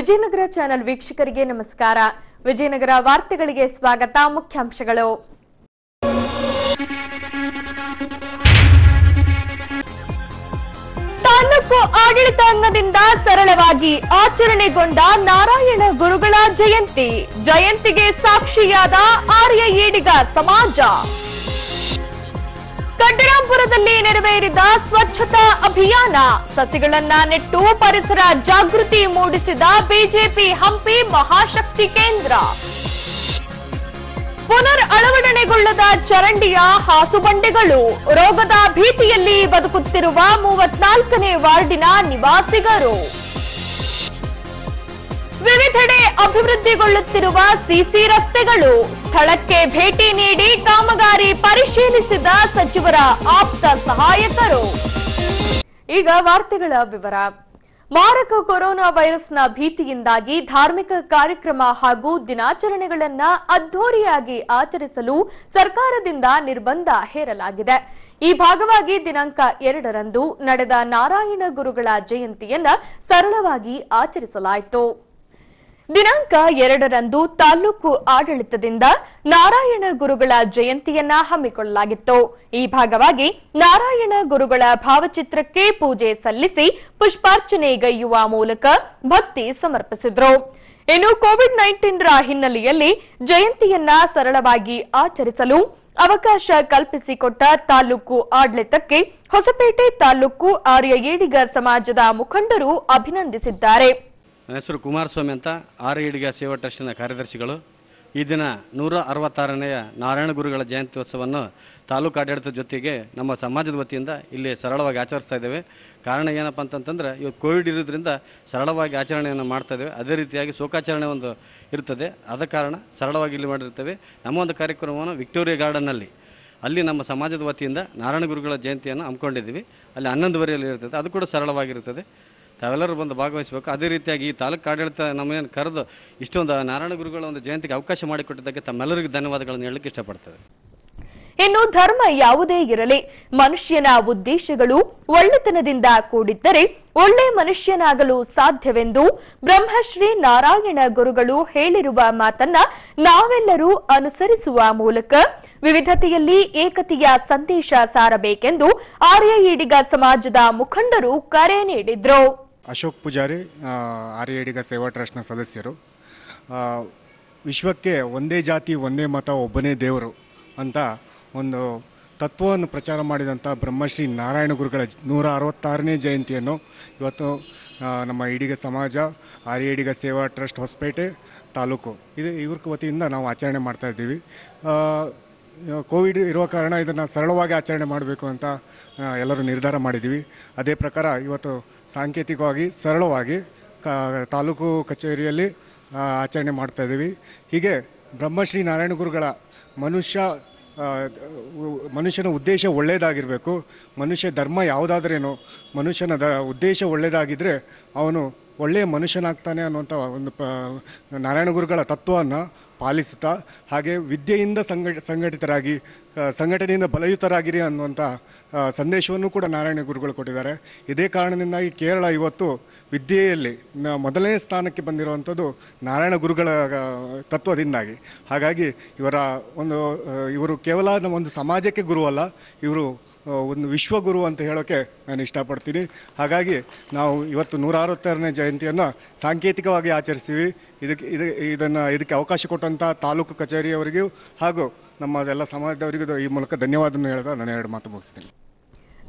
Vijayanagara channel ವೀಕ್ಷಕರಿಗೆ ನಮಸ್ಕಾರ. ವಿಜಯನಗರ ವಾರ್ತೆಗಳಿಗೆ ಸ್ವಾಗತ. ಮುಖ್ಯಾಂಶಗಳು. ತಾಲೂಕು ಆಡಳಿತಾಂಗದಿಂದ ಸರಳವಾಗಿ ಆಚರಣೆಗೊಂಡ ನಾರಾಯಣ ಗುರುಗಳ ಜಯಂತಿ. ಜಯಂತಿಗೆ ಸಾಕ್ಷಿಯಾದ ಆರ್ಯ ಈಡಿಗ ಸಮಾಜ. ಕಡ್ಡರಾಂಪುರದಲ್ಲಿ ನೆರವೇರಿದ ಸ್ವಚ್ಛತಾ ಅಭಿಯಾನ. ಸಸಿಗಳನ್ನ ನೆಟ್ಟು ಪರಿಸರ ಜಾಗೃತಿ ಮೂಡಿಸಿದ ಬಿಜೆಪಿ ಹಂಪಿ ಮಹಾಶಕ್ತಿ ಕೇಂದ್ರ. ಪುನರ್ ಅಳವಡನೆಗೊಳ್ಳದ ಚರಂಡಿಯ ಹಾಸುಬಂಡೆಗಳು. ರೋಗದ ಭೀತಿಯಲ್ಲಿ ಬದುಕುತ್ತಿರುವ ಮೂವತ್ನಾಲ್ಕನೇ ವಾರ್ಡಿನ ನಿವಾಸಿಗರು. ವಿವಿಧೆಡೆ ಅಭಿವೃದ್ಧಿಗೊಳ್ಳುತ್ತಿರುವ ಸಿಸಿ ರಸ್ತೆಗಳು. ಸ್ಥಳಕ್ಕೆ ಭೇಟಿ ನೀಡಿ ಕಾಮಗಾರಿ ಪರಿಶೀಲಿಸಿದ ಸಚಿವರ ಆಪ್ತ ಸಹಾಯಕರು. ಈಗ ವಾರ್ತೆಗಳ ವಿವರ. ಮಾರಕ ಕೊರೋನಾ ವೈರಸ್ನ ಭೀತಿಯಿಂದಾಗಿ ಧಾರ್ಮಿಕ ಕಾರ್ಯಕ್ರಮ ಹಾಗೂ ದಿನಾಚರಣೆಗಳನ್ನ ಅದ್ಧೂರಿಯಾಗಿ ಆಚರಿಸಲು ಸರ್ಕಾರದಿಂದ ನಿರ್ಬಂಧ ಹೇರಲಾಗಿದೆ. ಈ ಭಾಗವಾಗಿ ದಿನಾಂಕ ಎರಡರಂದು ನಡೆದ ನಾರಾಯಣ ಗುರುಗಳ ಜಯಂತಿಯನ್ನ ಸರಳವಾಗಿ ಆಚರಿಸಲಾಯಿತು. ದಿನಾಂಕ ಎರಡರಂದು ತಾಲೂಕು ಆಡಳಿತದಿಂದ ನಾರಾಯಣ ಗುರುಗಳ ಜಯಂತಿಯನ್ನ ಹಮ್ಮಿಕೊಳ್ಳಲಾಗಿತ್ತು. ಈ ಭಾಗವಾಗಿ ನಾರಾಯಣ ಗುರುಗಳ ಭಾವಚಿತ್ರಕ್ಕೆ ಪೂಜೆ ಸಲ್ಲಿಸಿ ಪುಷ್ಪಾರ್ಚನೆಗೈಯುವ ಮೂಲಕ ಭಕ್ತಿ ಸಮರ್ಪಿಸಿದ್ರು. ಇನ್ನು ಕೋವಿಡ್ ನೈನ್ಟೀನ್ ರ ಹಿನ್ನೆಲೆಯಲ್ಲಿ ಜಯಂತಿಯನ್ನ ಸರಳವಾಗಿ ಆಚರಿಸಲು ಅವಕಾಶ ಕಲ್ಪಿಸಿಕೊಟ್ಟ ತಾಲೂಕು ಆಡಳಿತಕ್ಕೆ ಹೊಸಪೇಟೆ ತಾಲೂಕು ಆರ್ಯ ಏಡಿಗ ಸಮಾಜದ ಮುಖಂಡರು ಅಭಿನಂದಿಸಿದ್ದಾರೆ. ನನ್ನ ಹೆಸರು ಕುಮಾರಸ್ವಾಮಿ ಅಂತ ಆರ್ ಇಡಿಗ ಸೇವಾ ಟ್ರಸ್ಟಿನ ಕಾರ್ಯದರ್ಶಿಗಳು. ಈ ದಿನ ನೂರ ಅರವತ್ತಾರನೆಯ ನಾರಾಯಣ ಗುರುಗಳ ಜಯಂತ್ಯೋತ್ಸವವನ್ನು ತಾಲೂಕು ಆಡಳಿತದ ಜೊತೆಗೆ ನಮ್ಮ ಸಮಾಜದ ವತಿಯಿಂದ ಇಲ್ಲಿ ಸರಳವಾಗಿ ಆಚರಿಸ್ತಾ ಇದ್ದೇವೆ. ಕಾರಣ ಏನಪ್ಪ ಅಂತಂತಂದ್ರೆ ಇವತ್ತು ಕೋವಿಡ್ ಇರೋದ್ರಿಂದ ಸರಳವಾಗಿ ಆಚರಣೆಯನ್ನು ಮಾಡ್ತಾ ಇದ್ದೇವೆ. ಅದೇ ರೀತಿಯಾಗಿ ಶೋಕಾಚರಣೆ ಒಂದು ಇರ್ತದೆ. ಆದ ಕಾರಣ ಸರಳವಾಗಿ ಇಲ್ಲಿ ಮಾಡಿರ್ತೇವೆ. ನಮ್ಮ ಒಂದು ಕಾರ್ಯಕ್ರಮವನ್ನು ವಿಕ್ಟೋರಿಯಾ ಗಾರ್ಡನ್ನಲ್ಲಿ. ಅಲ್ಲಿ ನಮ್ಮ ಸಮಾಜದ ವತಿಯಿಂದ ನಾರಾಯಣ ಗುರುಗಳ ಜಯಂತಿಯನ್ನು ಹಮ್ಮಿಕೊಂಡಿದ್ದೀವಿ. ಅಲ್ಲಿ ಹನ್ನೊಂದುವರೆಯಲ್ಲಿ ಇರ್ತದೆ. ಅದು ಕೂಡ ಸರಳವಾಗಿರುತ್ತದೆ ತಾವೆಲ್ಲರೂ ಬಂದು ಭಾಗವಹಿಸಬೇಕು. ಅದೇ ರೀತಿಯಾಗಿ ಈ ತಾಲೂಕು ಆಡಳಿತ ನಮ್ಮನ್ನು ಕರೆದು ಇಷ್ಟೊಂದು ನಾರಾಯಣ ಗುರುಗಳ ಒಂದು ಜಯಂತಿಗೆ ಅವಕಾಶ ಮಾಡಿಕೊಟ್ಟಿದ್ದಕ್ಕೆ ತಮ್ಮೆಲ್ಲರಿಗೂ ಧನ್ಯವಾದಗಳನ್ನು ಹೇಳಕ್ಕೆ ಇಷ್ಟಪಡ್ತೇವೆ. ಇನ್ನು ಧರ್ಮ ಯಾವುದೇ ಇರಲಿ, ಮನುಷ್ಯನ ಉದ್ದೇಶಗಳು ಒಳ್ಳೆತನದಿಂದ ಕೂಡಿದ್ದರೆ ಒಳ್ಳೆ ಮನುಷ್ಯನಾಗಲು ಸಾಧ್ಯವೆಂದು ಬ್ರಹ್ಮಶ್ರೀ ನಾರಾಯಣ ಗುರುಗಳು ಹೇಳಿರುವ ಮಾತನ್ನ ನಾವೆಲ್ಲರೂ ಅನುಸರಿಸುವ ಮೂಲಕ ವಿವಿಧತೆಯಲ್ಲಿ ಏಕತೆಯ ಸಂದೇಶ ಸಾರಬೇಕೆಂದು ಆರ್ಯ ಈಡಿಗ ಸಮಾಜದ ಮುಖಂಡರು ಕರೆ ನೀಡಿದ್ರು. ಅಶೋಕ್ ಪೂಜಾರಿ ಆ, ಆರ್ಯ ಈಡಿಗ ಸೇವಾ ಟ್ರಸ್ಟ್ನ ಸದಸ್ಯರು. ವಿಶ್ವಕ್ಕೆ ಒಂದೇ ಜಾತಿ ಒಂದೇ ಮತ ಒಬ್ಬನೇ ದೇವರು ಅಂತ ಒಂದು ತತ್ವವನ್ನು ಪ್ರಚಾರ ಮಾಡಿದಂಥ ಬ್ರಹ್ಮಶ್ರೀ ನಾರಾಯಣ ಗುರುಗಳ ನೂರ ಅರವತ್ತಾರನೇ ಜಯಂತಿಯನ್ನು ಇವತ್ತು ನಮ್ಮ ಇಡಿಗ ಸಮಾಜ ಆರ್ಯ ಈಡಿಗ ಸೇವಾ ಟ್ರಸ್ಟ್ ಹೊಸಪೇಟೆ ತಾಲೂಕು. ಇದು ಇವ್ರ ವತಿಯಿಂದ ನಾವು ಆಚರಣೆ ಮಾಡ್ತಾ ಇದ್ದೀವಿ. ಆ, ಕೋವಿಡ್ ಇರುವ ಕಾರಣ ಇದನ್ನು ಸರಳವಾಗಿ ಆಚರಣೆ ಮಾಡಬೇಕು ಅಂತ ಎಲ್ಲರೂ ನಿರ್ಧಾರ ಮಾಡಿದ್ದೀವಿ ಅದೇ ಪ್ರಕಾರ ಇವತ್ತು ಸಾಂಕೇತಿಕವಾಗಿ ಸರಳವಾಗಿ ಕ ತಾಲೂಕು ಕಚೇರಿಯಲ್ಲಿ ಆಚರಣೆ ಮಾಡ್ತಾ ಇದ್ದೀವಿ. ಹೀಗೆ ಬ್ರಹ್ಮಶ್ರೀ ನಾರಾಯಣ ಗುರುಗಳ ಮನುಷ್ಯ ಮನುಷ್ಯನ ಉದ್ದೇಶ ಒಳ್ಳೆಯದಾಗಿರಬೇಕು ಮನುಷ್ಯ ಧರ್ಮ ಯಾವುದಾದ್ರೇನು, ಮನುಷ್ಯನ ದ, ಉದ್ದೇಶ ಒಳ್ಳೆಯದಾಗಿದ್ದರೆ ಅವನು ಒಳ್ಳೆಯ ಮನುಷ್ಯನಾಗ್ತಾನೆ ಅನ್ನುವಂಥ ಒಂದು ಪ, ನಾರಾಯಣ ಗುರುಗಳ ತತ್ವವನ್ನು ಪಾಲಿಸುತ್ತಾ ಹಾಗೆ ವಿದ್ಯೆಯಿಂದ ಸಂಘ ಸಂಘಟಿತರಾಗಿ ಸಂಘಟನೆಯಿಂದ ಬಲಯುತರಾಗಿರಿ ಅನ್ನುವಂಥ ಸಂದೇಶವನ್ನು ಕೂಡ ನಾರಾಯಣ ಗುರುಗಳು ಕೊಟ್ಟಿದ್ದಾರೆ. ಇದೇ ಕಾರಣದಿಂದಾಗಿ ಕೇರಳ ಇವತ್ತು ವಿದ್ಯೆಯಲ್ಲಿ ಮೊದಲನೇ ಸ್ಥಾನಕ್ಕೆ ಬಂದಿರುವಂಥದ್ದು ನಾರಾಯಣ ಗುರುಗಳ ತತ್ವದಿಂದಾಗಿ. ಹಾಗಾಗಿ ಇವರ ಒಂದು ಇವರು ಕೇವಲ ಒಂದು ಸಮಾಜಕ್ಕೆ ಗುರು ಅಲ್ಲ ಇವರು ಒಂದು ವಿಶ್ವಗುರು ಅಂತ ಹೇಳೋಕ್ಕೆ ನಾನು ಇಷ್ಟಪಡ್ತೀನಿ. ಹಾಗಾಗಿ ನಾವು ಇವತ್ತು ನೂರ ಅರವತ್ತಾರನೇ ಜಯಂತಿಯನ್ನು ಸಾಂಕೇತಿಕವಾಗಿ ಆಚರಿಸ್ತೀವಿ. ಇದಕ್ಕೆ, ಇದು, ಇದನ್ನು, ಇದಕ್ಕೆ ಅವಕಾಶ ಕೊಟ್ಟಂಥ ತಾಲೂಕು ಕಚೇರಿಯವರಿಗೂ ಹಾಗೂ ನಮ್ಮ ಎಲ್ಲ ಸಮಾಜದವರಿಗೂ ಈ ಮೂಲಕ ಧನ್ಯವಾದವನ್ನು ಹೇಳ್ತಾ ನಾನು ಎರಡು ಮಾತು ಮುಗಿಸ್ತೀನಿ.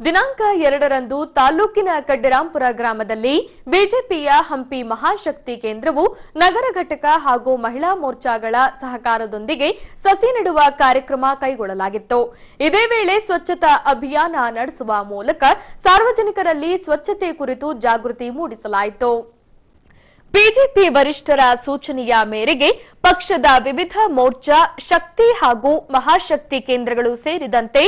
ದಿನಾಂಕ ಎರಡರಂದು ತಾಲೂಕಿನ ಕಡ್ಡಿರಾಂಪುರ ಗ್ರಾಮದಲ್ಲಿ ಬಿಜೆಪಿಯ ಹಂಪಿ ಮಹಾಶಕ್ತಿ ಕೇಂದ್ರವು ನಗರ ಘಟಕ ಹಾಗೂ ಮಹಿಳಾ ಮೋರ್ಚಾಗಳ ಸಹಕಾರದೊಂದಿಗೆ ಸಸಿ ನೆಡುವ ಕಾರ್ಯಕ್ರಮ ಕೈಗೊಳ್ಳಲಾಗಿತ್ತು. ಇದೇ ವೇಳೆ ಸ್ವಚ್ಛತಾ ಅಭಿಯಾನ ನಡೆಸುವ ಮೂಲಕ ಸಾರ್ವಜನಿಕರಲ್ಲಿ ಸ್ವಚ್ಛತೆ ಕುರಿತು ಜಾಗೃತಿ ಮೂಡಿಸಲಾಯಿತು. ಬಿಜೆಪಿ ವರಿಷ್ಠರ ಸೂಚನೆಯ ಮೇರೆಗೆ ಪಕ್ಷದ ವಿವಿಧ ಮೋರ್ಚಾ, ಶಕ್ತಿ ಹಾಗೂ ಮಹಾಶಕ್ತಿ ಕೇಂದ್ರಗಳು ಸೇರಿದಂತೆ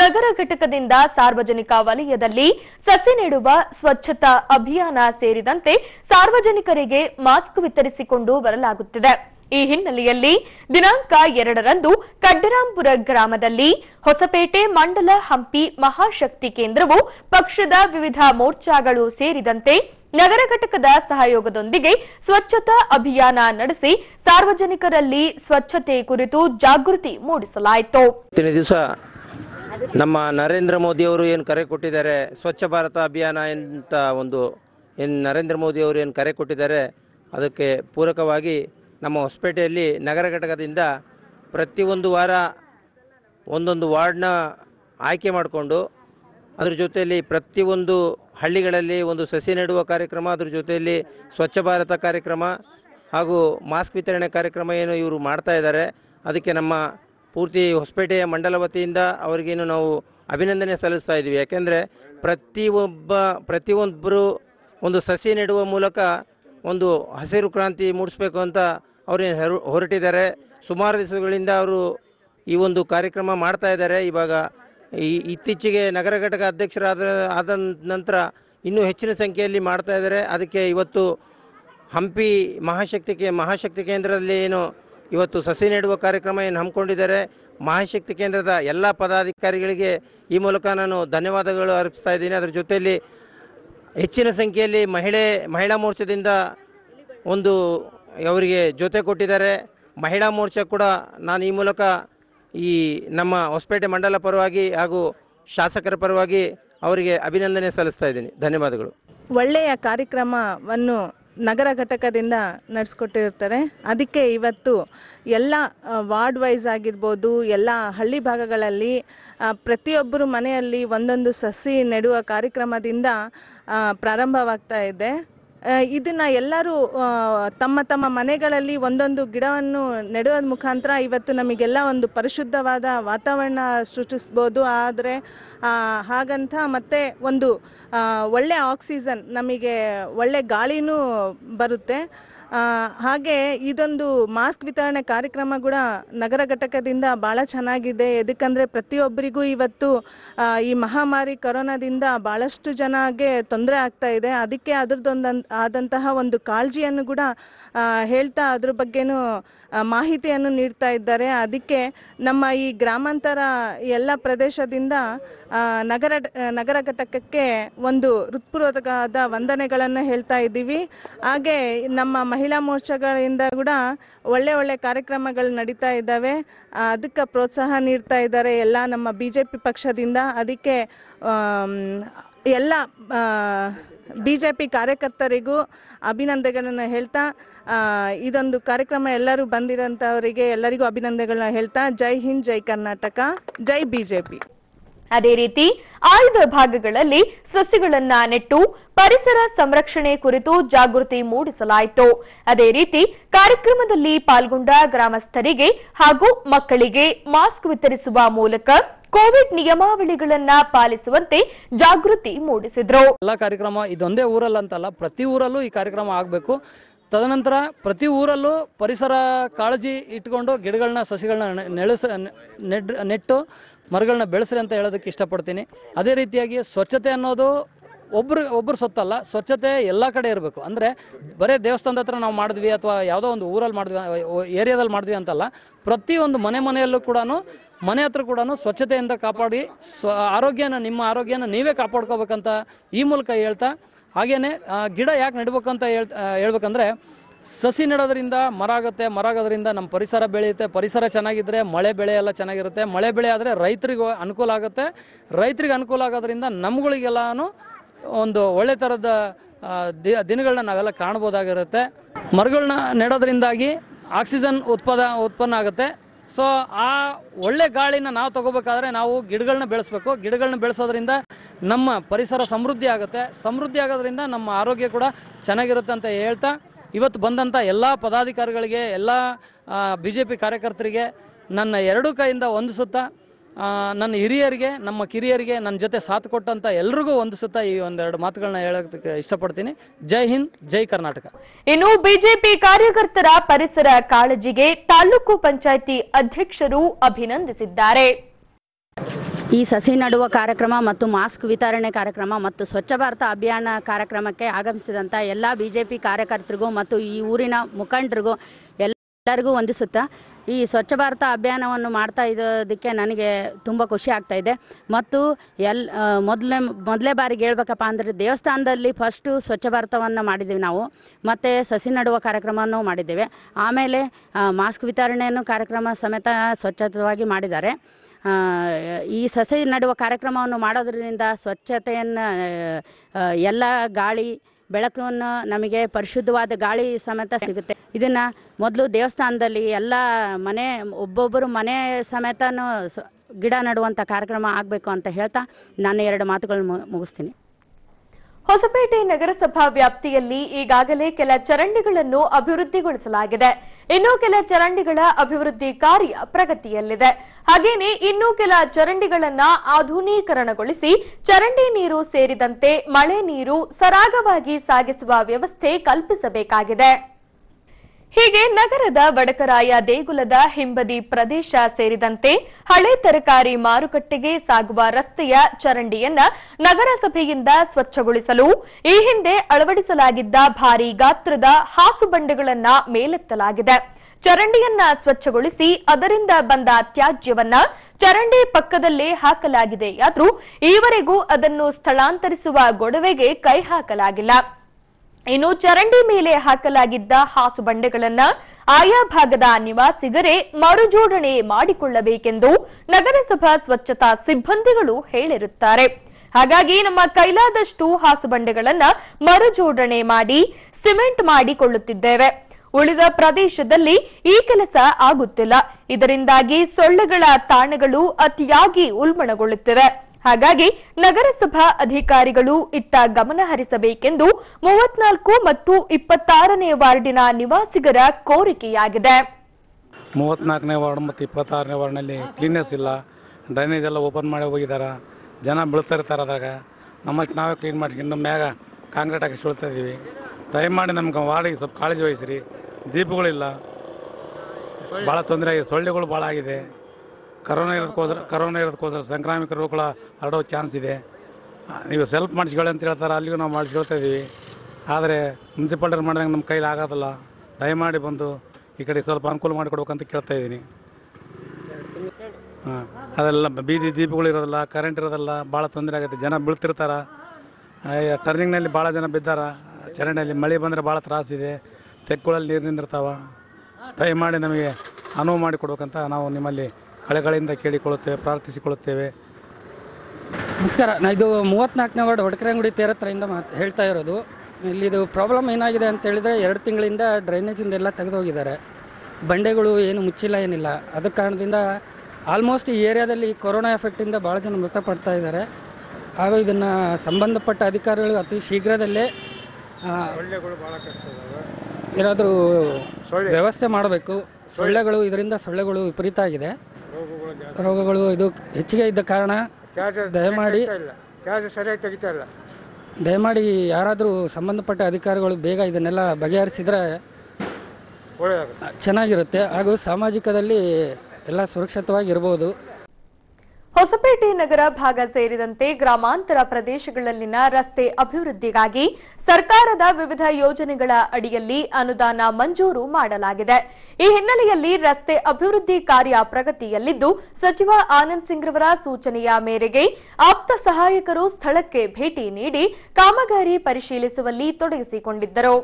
ನಗರ ಘಟಕದಿಂದ ಸಾರ್ವಜನಿಕ ವಲಯದಲ್ಲಿ ಸಸಿ ನೆಡುವ ಸ್ವಚ್ಛತಾ ಅಭಿಯಾನ ಸೇರಿದಂತೆ ಸಾರ್ವಜನಿಕರಿಗೆ ಮಾಸ್ಕ್ ವಿತರಿಸಿಕೊಂಡು ಬರಲಾಗುತ್ತಿದೆ. ಈ ಹಿನ್ನೆಲೆಯಲ್ಲಿ ದಿನಾಂಕ ಎರಡರಂದು ಕಡ್ಡರಾಂಪುರ ಗ್ರಾಮದಲ್ಲಿ ಹೊಸಪೇಟೆ ಮಂಡಲ ಹಂಪಿ ಮಹಾಶಕ್ತಿ ಕೇಂದ್ರವು ಪಕ್ಷದ ವಿವಿಧ ಮೋರ್ಚಾಗಳು ಸೇರಿದಂತೆ ನಗರ ಘಟಕದ ಸಹಯೋಗದೊಂದಿಗೆ ಸ್ವಚ್ಛತಾ ಅಭಿಯಾನ ನಡೆಸಿ ಸಾರ್ವಜನಿಕರಲ್ಲಿ ಸ್ವಚ್ಛತೆ ಕುರಿತು ಜಾಗೃತಿ ಮೂಡಿಸಲಾಯಿತು. ದಿವಸ ನಮ್ಮ ನರೇಂದ್ರ ಮೋದಿ ಅವರು ಏನು ಕರೆ ಕೊಟ್ಟಿದ್ದಾರೆ, ಸ್ವಚ್ಛ ಭಾರತ ಅಭಿಯಾನ ಅಂತ ಒಂದು ಏನು ನರೇಂದ್ರ ಮೋದಿ ಅವರು ಏನು ಕರೆ ಕೊಟ್ಟಿದ್ದಾರೆ, ಅದಕ್ಕೆ ಪೂರಕವಾಗಿ ನಮ್ಮ ಹೊಸಪೇಟೆಯಲ್ಲಿ ನಗರ ಘಟಕದಿಂದ ಪ್ರತಿಯೊಂದು ವಾರ ಒಂದೊಂದು ವಾರ್ಡ್ನ ಆಯ್ಕೆ ಮಾಡಿಕೊಂಡು, ಅದ್ರ ಜೊತೆಯಲ್ಲಿ ಪ್ರತಿಯೊಂದು ಹಳ್ಳಿಗಳಲ್ಲಿ ಒಂದು ಸಸಿ ನೆಡುವ ಕಾರ್ಯಕ್ರಮ, ಅದ್ರ ಜೊತೆಯಲ್ಲಿ ಸ್ವಚ್ಛ ಭಾರತ ಕಾರ್ಯಕ್ರಮ ಹಾಗೂ ಮಾಸ್ಕ್ ವಿತರಣೆ ಕಾರ್ಯಕ್ರಮ ಏನು ಇವರು ಮಾಡ್ತಾ ಇದ್ದಾರೆ. ಅದಕ್ಕೆ ನಮ್ಮ ಪೂರ್ತಿ ಹೊಸಪೇಟೆಯ ಮಂಡಲ ವತಿಯಿಂದ ಅವರಿಗೇನು ನಾವು ಅಭಿನಂದನೆ ಸಲ್ಲಿಸ್ತಾ ಇದ್ದೀವಿ. ಯಾಕೆಂದರೆ ಪ್ರತಿಯೊಬ್ಬ ಪ್ರತಿಯೊಬ್ಬರು ಒಂದು ಸಸಿ ನೆಡುವ ಮೂಲಕ ಒಂದು ಹಸಿರು ಕ್ರಾಂತಿ ಮೂಡಿಸ್ಬೇಕು ಅಂತ ಅವ್ರೇನು ಹೆರು, ಹೊರಟಿದ್ದಾರೆ. ಸುಮಾರು ದಿವಸಗಳಿಂದ ಅವರು ಈ ಒಂದು ಕಾರ್ಯಕ್ರಮ ಮಾಡ್ತಾ ಇದ್ದಾರೆ. ಇವಾಗ ಈ ಇತ್ತೀಚೆಗೆ ನಗರ ಘಟಕ ಅಧ್ಯಕ್ಷರಾದ, ಆದ ನಂತರ ಇನ್ನೂ ಹೆಚ್ಚಿನ ಸಂಖ್ಯೆಯಲ್ಲಿ ಮಾಡ್ತಾ ಇದ್ದಾರೆ. ಅದಕ್ಕೆ ಇವತ್ತು ಹಂಪಿ ಮಹಾಶಕ್ತಿ ಕೇ, ಮಹಾಶಕ್ತಿ ಕೇಂದ್ರದಲ್ಲಿ ಏನು ಇವತ್ತು ಸಸಿ ನೆಡುವ ಕಾರ್ಯಕ್ರಮ ಏನು ಹಮ್ಮಿಕೊಂಡಿದ್ದಾರೆ. ಮಹಾಶಕ್ತಿ ಕೇಂದ್ರದ ಎಲ್ಲ ಪದಾಧಿಕಾರಿಗಳಿಗೆ ಈ ಮೂಲಕ ನಾನು ಧನ್ಯವಾದಗಳು ಅರ್ಪಿಸ್ತಾ ಇದ್ದೀನಿ. ಅದರ ಜೊತೆಯಲ್ಲಿ ಹೆಚ್ಚಿನ ಸಂಖ್ಯೆಯಲ್ಲಿ ಮಹಿಳೆ, ಮಹಿಳಾ ಮೋರ್ಚಾದಿಂದ ಒಂದು ಅವರಿಗೆ ಜೊತೆ ಕೊಟ್ಟಿದ್ದಾರೆ. ಮಹಿಳಾ ಮೋರ್ಚಾ ಕೂಡ ನಾನು ಈ ಮೂಲಕ ಈ ನಮ್ಮ ಹೊಸಪೇಟೆ ಮಂಡಲ ಪರವಾಗಿ ಹಾಗೂ ಶಾಸಕರ ಪರವಾಗಿ ಅವರಿಗೆ ಅಭಿನಂದನೆ ಸಲ್ಲಿಸ್ತಾ ಇದ್ದೀನಿ. ಧನ್ಯವಾದಗಳು. ಒಳ್ಳೆಯ ಕಾರ್ಯಕ್ರಮವನ್ನು ನಗರ ಘಟಕದಿಂದ ನಡೆಸ್ಕೊಟ್ಟಿರ್ತಾರೆ. ಅದಕ್ಕೆ ಇವತ್ತು ಎಲ್ಲ ವಾರ್ಡ್ ವೈಸ್ ಆಗಿರ್ಬೋದು, ಎಲ್ಲ ಹಳ್ಳಿ ಭಾಗಗಳಲ್ಲಿ ಪ್ರತಿಯೊಬ್ಬರು ಮನೆಯಲ್ಲಿ ಒಂದೊಂದು ಸಸಿ ನೆಡುವ ಕಾರ್ಯಕ್ರಮದಿಂದ ಪ್ರಾರಂಭವಾಗ್ತಾ ಇದೆ. ಇದನ್ನ ಎಲ್ಲರೂ ತಮ್ಮ ತಮ್ಮ ಮನೆಗಳಲ್ಲಿ ಒಂದೊಂದು ಗಿಡವನ್ನು ನೆಡುವ ಮುಖಾಂತರ ಇವತ್ತು ನಮಗೆಲ್ಲ ಒಂದು ಪರಿಶುದ್ಧವಾದ ವಾತಾವರಣ ಸೃಷ್ಟಿಸ್ಬೋದು. ಆದರೆ ಹಾಗಂತ ಮತ್ತೆ ಒಂದು ಒಳ್ಳೆ ಆಕ್ಸಿಜನ್ ನಮಗೆ ಒಳ್ಳೆ ಗಾಳಿನೂ ಬರುತ್ತೆ. ಹಾಗೆ ಇದೊಂದು ಮಾಸ್ಕ್ ವಿತರಣೆ ಕಾರ್ಯಕ್ರಮ ಕೂಡ ನಗರ ಘಟಕದಿಂದ ಭಾಳ ಚೆನ್ನಾಗಿದೆ. ಎದಕ್ಕಂದರೆ ಪ್ರತಿಯೊಬ್ಬರಿಗೂ ಇವತ್ತು ಈ ಮಹಾಮಾರಿ ಕೊರೋನಾದಿಂದ ಭಾಳಷ್ಟು ಜನಗೆ ತೊಂದರೆ ಆಗ್ತಾ ಇದೆ. ಅದಕ್ಕೆ ಅದರದೊಂದು ಆದಂತಹ ಒಂದು ಕಾಳಜಿಯನ್ನು ಕೂಡ ಹೇಳ್ತಾ ಅದ್ರ ಬಗ್ಗೆನೂ ಮಾಹಿತಿಯನ್ನು ನೀಡ್ತಾ ಇದ್ದಾರೆ. ಅದಕ್ಕೆ ನಮ್ಮ ಈ ಗ್ರಾಮಾಂತರ ಎಲ್ಲ ಪ್ರದೇಶದಿಂದ ನಗರ ನಗರ ಘಟಕಕ್ಕೆ ಒಂದು ಹೃತ್ಪೂರ್ವಕವಾದ ವಂದನೆಗಳನ್ನು ಹೇಳ್ತಾ ಇದ್ದೀವಿ. ಹಾಗೆ ನಮ್ಮ ಮಹಿಳಾ ಮೋರ್ಚಾಗಳಿಂದ ಕೂಡ ಒಳ್ಳೆ ಒಳ್ಳೆ ಕಾರ್ಯಕ್ರಮಗಳು ನಡೀತಾ ಇದ್ದಾವೆ. ಅದಕ್ಕೆ ಪ್ರೋತ್ಸಾಹ ನೀಡ್ತಾ ಇದ್ದಾರೆ ಎಲ್ಲ ನಮ್ಮ ಬಿ ಜೆ ಪಿ ಪಕ್ಷದಿಂದ. ಅದಕ್ಕೆ ಎಲ್ಲ ಬಿ ಜೆ ಪಿ ಕಾರ್ಯಕರ್ತರಿಗೂ ಅಭಿನಂದನೆಗಳನ್ನು ಹೇಳ್ತಾ ಇದೊಂದು ಕಾರ್ಯಕ್ರಮ ಎಲ್ಲರೂ ಬಂದಿರೋಂಥವರಿಗೆ ಎಲ್ಲರಿಗೂ ಅಭಿನಂದನೆಗಳನ್ನ ಹೇಳ್ತಾ, ಜೈ ಹಿಂದ್, ಜೈ ಕರ್ನಾಟಕ, ಜೈ ಬಿ ಜೆ ಪಿ ಅದೇ ರೀತಿ ಆಯ್ದ ಭಾಗಗಳಲ್ಲಿ ಸಸಿಗಳನ್ನ ನೆಟ್ಟು ಪರಿಸರ ಸಂರಕ್ಷಣೆ ಕುರಿತು ಜಾಗೃತಿ ಮೂಡಿಸಲಾಯಿತು. ಅದೇ ರೀತಿ ಕಾರ್ಯಕ್ರಮದಲ್ಲಿ ಪಾಲ್ಗೊಂಡ ಗ್ರಾಮಸ್ಥರಿಗೆ ಹಾಗೂ ಮಕ್ಕಳಿಗೆ ಮಾಸ್ಕ್ ವಿತರಿಸುವ ಮೂಲಕ ಕೋವಿಡ್ ನಿಯಮಾವಳಿಗಳನ್ನ ಪಾಲಿಸುವಂತೆ ಜಾಗೃತಿ ಮೂಡಿಸಿದ್ರು. ಎಲ್ಲ ಕಾರ್ಯಕ್ರಮ ಇದೊಂದೇ ಊರಲ್ಲಂತಲ್ಲ ಪ್ರತಿ ಊರಲ್ಲೂ ಈ ಕಾರ್ಯಕ್ರಮ ಆಗಬೇಕು. ತದನಂತರ ಪ್ರತಿ ಊರಲ್ಲೂ ಪರಿಸರ ಕಾಳಜಿ ಇಟ್ಕೊಂಡು ಗಿಡಗಳನ್ನ, ಸಸಿಗಳನ್ನ ನೆಲೆಸ ನೆಡ್, ನೆಟ್ಟು ಮರಗಳನ್ನ ಬೆಳೆಸ್ರಿ ಅಂತ ಹೇಳೋದಕ್ಕೆ ಇಷ್ಟಪಡ್ತೀನಿ. ಅದೇ ರೀತಿಯಾಗಿ ಸ್ವಚ್ಛತೆ ಅನ್ನೋದು ಒಬ್ಬರು ಒಬ್ಬರು ಸೊತ್ತಲ್ಲ, ಸ್ವಚ್ಛತೆ ಎಲ್ಲ ಕಡೆ ಇರಬೇಕು. ಅಂದರೆ ಬರೇ ದೇವಸ್ಥಾನದ ಹತ್ರ ನಾವು ಮಾಡಿದ್ವಿ ಅಥವಾ ಯಾವುದೋ ಒಂದು ಊರಲ್ಲಿ ಮಾಡಿದ್ವಿ ಏರಿಯಾದಲ್ಲಿ ಮಾಡಿದ್ವಿ ಅಂತಲ್ಲ ಪ್ರತಿಯೊಂದು ಮನೆ ಮನೆಯಲ್ಲೂ ಕೂಡ ಮನೆ ಹತ್ರ ಕೂಡ ಸ್ವಚ್ಛತೆಯಿಂದ ಕಾಪಾಡಿ, ಸ್ವ, ಆರೋಗ್ಯನ, ನಿಮ್ಮ ಆರೋಗ್ಯನ ನೀವೇ ಕಾಪಾಡ್ಕೋಬೇಕಂತ ಈ ಮೂಲಕ ಹೇಳ್ತಾ ಹಾಗೆಯೇ ಗಿಡ ಯಾಕೆ ನೆಡ್ಬೇಕಂತ ಹೇಳ್ ಹೇಳ್ಬೇಕಂದ್ರೆ ಸಸಿ ನೆಡೋದ್ರಿಂದ ಮರ ಆಗುತ್ತೆ, ಮರ ಆಗೋದ್ರಿಂದ ನಮ್ಮ ಪರಿಸರ ಬೆಳೆಯುತ್ತೆ, ಪರಿಸರ ಚೆನ್ನಾಗಿದ್ದರೆ ಮಳೆ ಬೆಳೆ ಎಲ್ಲ ಚೆನ್ನಾಗಿರುತ್ತೆ. ಮಳೆ ಬೆಳೆ ಆದರೆ ರೈತರಿಗೂ ಅನುಕೂಲ ಆಗುತ್ತೆ. ರೈತರಿಗೆ ಅನುಕೂಲ ಆಗೋದ್ರಿಂದ ನಮ್ಗಳಿಗೆಲ್ಲನೂ ಒಂದು ಒಳ್ಳೆ ಥರದ ದಿ- ದಿನಗಳನ್ನ ನಾವೆಲ್ಲ ಕಾಣ್ಬೋದಾಗಿರುತ್ತೆ. ಮರಗಳನ್ನ ನೆಡೋದ್ರಿಂದಾಗಿ ಆಕ್ಸಿಜನ್ ಉತ್ಪಾದ, ಉತ್ಪನ್ನ ಆಗುತ್ತೆ. ಸೊ ಆ ಒಳ್ಳೆ ಗಾಳಿನ ನಾವು ತಗೋಬೇಕಾದ್ರೆ ನಾವು ಗಿಡಗಳನ್ನ ಬೆಳೆಸ್ಬೇಕು. ಗಿಡಗಳನ್ನ ಬೆಳೆಸೋದ್ರಿಂದ ನಮ್ಮ ಪರಿಸರ ಸಮೃದ್ಧಿ ಆಗುತ್ತೆ. ಸಮೃದ್ಧಿ ಆಗೋದ್ರಿಂದ ನಮ್ಮ ಆರೋಗ್ಯ ಕೂಡ ಚೆನ್ನಾಗಿರುತ್ತೆ ಅಂತ ಹೇಳ್ತಾ ಇವತ್ತು ಬಂದಂಥ ಎಲ್ಲ ಪದಾಧಿಕಾರಿಗಳಿಗೆ ಎಲ್ಲ ಬಿ ಜೆ ಪಿ ಕಾರ್ಯಕರ್ತರಿಗೆ ನನ್ನ ಎರಡೂ ಕೈಯಿಂದ ವಂದಿಸುತ್ತಾ ಆ, ನನ್ನ ಹಿರಿಯರಿಗೆ ನಮ್ಮ ಕಿರಿಯರಿಗೆ ನನ್ನ ಜೊತೆ ಸಾಥ್ ಕೊಟ್ಟಂತ ಎಲ್ರಿಗೂ ವಂದಿಸುತ್ತಾ ಈ ಒಂದೆರಡು ಮಾತುಗಳನ್ನ ಹೇಳೋದಕ್ಕೆ ಇಷ್ಟಪಡ್ತೀನಿ. ಜೈ ಹಿಂದ್ ಜೈ ಕರ್ನಾಟಕ. ಇನ್ನು ಬಿಜೆಪಿ ಕಾರ್ಯಕರ್ತರ ಪರಿಸರ ಕಾಳಜಿಗೆ ತಾಲೂಕು ಪಂಚಾಯಿತಿ ಅಧ್ಯಕ್ಷರು ಅಭಿನಂದಿಸಿದ್ದಾರೆ. ಈ ಸಸಿ ನಡುವ ಕಾರ್ಯಕ್ರಮ ಮತ್ತು ಮಾಸ್ಕ್ ವಿತರಣೆ ಕಾರ್ಯಕ್ರಮ ಮತ್ತು ಸ್ವಚ್ಛ ಭಾರತ ಅಭಿಯಾನ ಕಾರ್ಯಕ್ರಮಕ್ಕೆ ಆಗಮಿಸಿದಂಥ ಎಲ್ಲ ಬಿ ಜೆ ಪಿ ಕಾರ್ಯಕರ್ತರಿಗೂ ಮತ್ತು ಈ ಊರಿನ ಮುಖಂಡರಿಗೂ ಎಲ್ಲರಿಗೂ ವಂದಿಸುತ್ತಾ. ಈ ಸ್ವಚ್ಛ ಭಾರತ ಅಭಿಯಾನವನ್ನು ಮಾಡ್ತಾ ಇರೋದಕ್ಕೆ ನನಗೆ ತುಂಬ ಖುಷಿ ಆಗ್ತಾ ಇದೆ. ಮತ್ತು ಎಲ್ ಮೊದಲನೇ ಮೊದಲೇ ಬಾರಿಗೆ ಹೇಳ್ಬೇಕಪ್ಪ ಅಂದರೆ ದೇವಸ್ಥಾನದಲ್ಲಿ ಫಸ್ಟು ಸ್ವಚ್ಛ ಭಾರತವನ್ನು ಮಾಡಿದ್ದೀವಿ ನಾವು. ಮತ್ತು ಸಸಿ ನಡುವ ಕಾರ್ಯಕ್ರಮವನ್ನು ಮಾಡಿದ್ದೇವೆ. ಆಮೇಲೆ ಮಾಸ್ಕ್ ವಿತರಣೆಯನ್ನು ಕಾರ್ಯಕ್ರಮ ಸಮೇತ ಸ್ವಚ್ಛತವಾಗಿ ಮಾಡಿದ್ದಾರೆ. ಈ ಸಸಿ ನೆಡುವ ಕಾರ್ಯಕ್ರಮವನ್ನು ಮಾಡೋದ್ರಿಂದ ಸ್ವಚ್ಛತೆಯನ್ನು ಎಲ್ಲ ಗಾಳಿ ಬೆಳಕನ್ನು ನಮಗೆ ಪರಿಶುದ್ಧವಾದ ಗಾಳಿ ಸಮೇತ ಸಿಗುತ್ತೆ. ಇದನ್ನು ಮೊದಲು ದೇವಸ್ಥಾನದಲ್ಲಿ ಎಲ್ಲ ಮನೆ, ಒಬ್ಬೊಬ್ಬರು ಮನೆ ಸಮೇತನೂ ಗಿಡ ನೆಡುವಂಥ ಕಾರ್ಯಕ್ರಮ ಆಗಬೇಕು ಅಂತ ಹೇಳ್ತಾ ನಾನು ಎರಡು ಮಾತುಗಳನ್ನು ಮುಗಿಸ್ತೀನಿ. ಹೊಸಪೇಟೆ ನಗರಸಭಾ ವ್ಯಾಪ್ತಿಯಲ್ಲಿ ಈಗಾಗಲೇ ಕೆಲ ಚರಂಡಿಗಳನ್ನು ಅಭಿವೃದ್ಧಿಗೊಳಿಸಲಾಗಿದೆ. ಇನ್ನು ಕೆಲ ಚರಂಡಿಗಳ ಅಭಿವೃದ್ಧಿ ಕಾರ್ಯ ಪ್ರಗತಿಯಲ್ಲಿದೆ. ಹಾಗೇನೆ ಇನ್ನೂ ಕೆಲ ಚರಂಡಿಗಳನ್ನ ಆಧುನೀಕರಣಗೊಳಿಸಿ ಚರಂಡಿ ನೀರು ಸೇರಿದಂತೆ ಮಳೆ ನೀರು ಸರಾಗವಾಗಿ ಸಾಗಿಸುವ ವ್ಯವಸ್ಥೆ ಕಲ್ಪಿಸಬೇಕಾಗಿದೆ. ಹೀಗೆ ನಗರದ ಬಡಕರಾಯ ದೇಗುಲದ ಹಿಂಬದಿ ಪ್ರದೇಶ ಸೇರಿದಂತೆ ಹಳೆ ತರಕಾರಿ ಮಾರುಕಟ್ಟೆಗೆ ಸಾಗುವ ರಸ್ತೆಯ ಚರಂಡಿಯನ್ನ ನಗರಸಭೆಯಿಂದ ಸ್ವಚ್ಛಗೊಳಿಸಲು ಈ ಹಿಂದೆ ಅಳವಡಿಸಲಾಗಿದ್ದ ಭಾರಿ ಗಾತ್ರದ ಹಾಸು ಬಂಡೆಗಳನ್ನ ಮೇಲೆತ್ತಲಾಗಿದೆ. ಚರಂಡಿಯನ್ನ ಸ್ವಚ್ಛಗೊಳಿಸಿ ಅದರಿಂದ ಬಂದ ತ್ಯಾಜ್ಯವನ್ನ ಚರಂಡಿ ಪಕ್ಕದಲ್ಲೇ ಹಾಕಲಾಗಿದೆ ಆದರೂ ಈವರೆಗೂ ಅದನ್ನು ಸ್ಥಳಾಂತರಿಸುವ ಗೊಡವೆಗೆ ಕೈ ಹಾಕಲಾಗಿಲ್ಲ. ಇನ್ನು ಚರಂಡಿ ಮೇಲೆ ಹಾಕಲಾಗಿದ್ದ ಹಾಸು ಬಂಡೆಗಳನ್ನ ಆಯಾ ಭಾಗದ ನಿವಾಸಿಗರೇ ಮರುಜೋಡಣೆ ಮಾಡಿಕೊಳ್ಳಬೇಕೆಂದು ನಗರಸಭಾ ಸ್ವಚ್ಛತಾ ಸಿಬ್ಬಂದಿಗಳು ಹೇಳಿರುತ್ತಾರೆ. ಹಾಗಾಗಿ ನಮ್ಮ ಕೈಲಾದಷ್ಟು ಹಾಸು ಬಂಡೆಗಳನ್ನ ಮರುಜೋಡಣೆ ಮಾಡಿ ಸಿಮೆಂಟ್ ಮಾಡಿಕೊಳ್ಳುತ್ತಿದ್ದೇವೆ. ಉಳಿದ ಪ್ರದೇಶದಲ್ಲಿ ಈ ಕೆಲಸ ಆಗುತ್ತಿಲ್ಲ. ಇದರಿಂದಾಗಿ ಸೊಳ್ಳೆಗಳ ತಾಣಗಳು ಅತಿಯಾಗಿ ಉಲ್ಬಣಗೊಳ್ಳುತ್ತಿವೆ ಹಾಗಾಗಿ ನಗರಸಭಾ ಅಧಿಕಾರಿಗಳು ಇತ್ತ ಗಮನ ಹರಿಸಬೇಕೆಂದು ಮೂವತ್ನಾಲ್ಕು ಮತ್ತು ಇಪ್ಪತ್ತಾರನೇ ವಾರ್ಡಿನ ನಿವಾಸಿಗರ ಕೋರಿಕೆಯಾಗಿದೆ. ಮೂವತ್ನಾಲ್ಕನೇ ವಾರ್ಡ್ ಮತ್ತು ಇಪ್ಪತ್ತಾರನೇ ವಾರ್ಡ್ನಲ್ಲಿ ಕ್ಲೀನ್ನೆಸ್ ಇಲ್ಲ. ಡ್ರೈನೇಜ್ ಎಲ್ಲ ಓಪನ್ ಮಾಡಿ ಹೋಗಿದ್ದಾರೆ ಜನ ಬೀಳ್ತಾ ಇರ್ತಾರೆ ಅದ್ರಾಗ. ನಮ್ಮಷ್ಟು ನಾವೇ ಕ್ಲೀನ್ ಮಾಡ್ಕೊಂಡು ಮ್ಯಾಗ ಕಾಂಕ್ರೀಟ್ ಹಾಕಿ ಸುಳ್ತಾ ಇದ್ದೀವಿ ದಯಮಾಡಿ ನಮ್ಗೆ ವಾರ್ಡಿಗೆ ಸ್ವಲ್ಪ ಕಾಳಜಿ ವಹಿಸಿರಿ. ದೀಪಗಳಿಲ್ಲ. ಭಾಳ ತೊಂದರೆ ಆಗಿದೆ. ಸೊಳ್ಳೆಗಳು ಭಾಳ ಆಗಿದೆ. ಕರೋನಾ ಇರೋದಕ್ಕೋದ್ರೆ ಕರೋನಾ ಇರೋದಕ್ಕೋದ್ರೆ ಸಾಂಕ್ರಾಮಿಕ ರೋಗಗಳ ಹರಡೋ ಚಾನ್ಸ್ ಇದೆ. ನೀವು ಸೆಲ್ಫ್ ಮಾಡಿಸ್ಕೊಳ್ಳಿ ಅಂತ ಹೇಳ್ತಾರೆ, ಅಲ್ಲಿಗೂ ನಾವು ಮಾಡಿಸ್ಕೊಳ್ತಾ ಇದ್ದೀವಿ. ಆದರೆ ಮುನ್ಸಿಪಾಲ್ಟಿ ಮಾಡಿದಂಗೆ ನಮ್ಮ ಕೈಲಿ ಆಗೋದಿಲ್ಲ. ದಯಮಾಡಿ ಬಂದು ಈ ಕಡೆ ಸ್ವಲ್ಪ ಅನುಕೂಲ ಮಾಡಿಕೊಡ್ಬೇಕಂತ ಕೇಳ್ತಾ ಇದ್ದೀನಿ. ಹಾಂ, ಅದೆಲ್ಲ ಬೀದಿ ದೀಪಗಳು ಇರೋದಿಲ್ಲ ಕರೆಂಟ್ ಇರೋದಿಲ್ಲ, ಭಾಳ ತೊಂದರೆ ಆಗುತ್ತೆ. ಜನ ಬೀಳ್ತಿರ್ತಾರೆ. ಟರ್ನಿಂಗ್ನಲ್ಲಿ ಭಾಳ ಜನ ಬಿದ್ದಾರ. ಚರಂಡಿಯಲ್ಲಿ ಮಳೆ ಬಂದರೆ ಭಾಳ ತ್ರಾಸಿದೆ ತೆಕ್ಕುಗಳಲ್ಲಿ ನೀರು ನಿಂದಿರ್ತಾವ. ದಯಮಾಡಿ ನಮಗೆ ಅನುವು ಮಾಡಿಕೊಡ್ಬೇಕಂತ ನಾವು ನಿಮ್ಮಲ್ಲಿ ಕಳೆಗಳಿಂದ ಕೇಳಿಕೊಳ್ಳುತ್ತೇವೆ ಪ್ರಾರ್ಥಿಸಿಕೊಳ್ಳುತ್ತೇವೆ. ನಮಸ್ಕಾರ. ನಾ ಇದು ಮೂವತ್ತ್ನಾಲ್ಕನೇ ವಾರ್ಡ್ ಹೊಡಕರಂಗುಡಿ ತೇರ ಹತ್ರದಿಂದ ಮಾತು ಹೇಳ್ತಾ ಇರೋದು. ಇಲ್ಲಿದು ಪ್ರಾಬ್ಲಮ್ ಏನಾಗಿದೆ ಅಂತ ಹೇಳಿದರೆ ಎರಡು ತಿಂಗಳಿಂದ ಡ್ರೈನೇಜಿಂದ ಎಲ್ಲ ತೆಗೆದೋಗಿದ್ದಾರೆ. ಬಂಡೆಗಳು ಏನು ಮುಚ್ಚಿಲ್ಲ ಏನಿಲ್ಲ. ಅದ ಕಾರಣದಿಂದ ಆಲ್ಮೋಸ್ಟ್ ಈ ಏರಿಯಾದಲ್ಲಿ ಕೊರೋನಾ ಎಫೆಕ್ಟಿಂದ ಭಾಳ ಜನ ಮೃತಪಡ್ತಾ ಇದ್ದಾರೆ. ಹಾಗೂ ಇದನ್ನು ಸಂಬಂಧಪಟ್ಟ ಅಧಿಕಾರಿಗಳು ಅತಿ ಶೀಘ್ರದಲ್ಲೇ ಏನಾದರೂ ವ್ಯವಸ್ಥೆ ಮಾಡಬೇಕು. ಸೊಳ್ಳೆಗಳು ಇದರಿಂದ ಸೊಳ್ಳೆಗಳು ವಿಪರೀತ ಆಗಿದೆ. ರೋಗಗಳು ಇದು ಹೆಚ್ಚಿಗೆ ಇದ್ದ ಕಾರಣ ದಯಮಾಡಿ ಸರಿಯಾಗಿ ತೆಗಿತಾ ಇಲ್ಲ. ದಯಮಾಡಿ ಯಾರಾದರೂ ಸಂಬಂಧಪಟ್ಟ ಅಧಿಕಾರಿಗಳು ಬೇಗ ಇದನ್ನೆಲ್ಲ ಬಗೆಹರಿಸಿದ್ರೆ ಚೆನ್ನಾಗಿರುತ್ತೆ. ಹಾಗೂ ಸಾಮಾಜಿಕದಲ್ಲಿ ಎಲ್ಲ ಸುರಕ್ಷಿತವಾಗಿ ಇರ್ಬೋದು. ಹೊಸಪೇಟೆ ನಗರ ಭಾಗ ಸೇರಿದಂತೆ ಗ್ರಾಮಾಂತರ ಪ್ರದೇಶಗಳಲ್ಲಿನ ರಸ್ತೆ ಅಭಿವೃದ್ಧಿಗಾಗಿ ಸರ್ಕಾರದ ವಿವಿಧ ಯೋಜನೆಗಳ ಅಡಿಯಲ್ಲಿ ಅನುದಾನ ಮಂಜೂರು ಮಾಡಲಾಗಿದೆ. ಈ ಹಿನ್ನೆಲೆಯಲ್ಲಿ ರಸ್ತೆ ಅಭಿವೃದ್ಧಿ ಕಾರ್ಯ ಪ್ರಗತಿಯಲ್ಲಿದ್ದು, ಸಚಿವ ಆನಂದ್ ಸಿಂಗ್ ರವರ ಸೂಚನೆಯ ಮೇರೆಗೆ ಆಪ್ತ ಸಹಾಯಕರು ಸ್ಥಳಕ್ಕೆ ಭೇಟಿ ನೀಡಿ ಕಾಮಗಾರಿ ಪರಿಶೀಲಿಸುವಲ್ಲಿ ತೊಡಗಿಸಿಕೊಂಡಿದ್ದರು.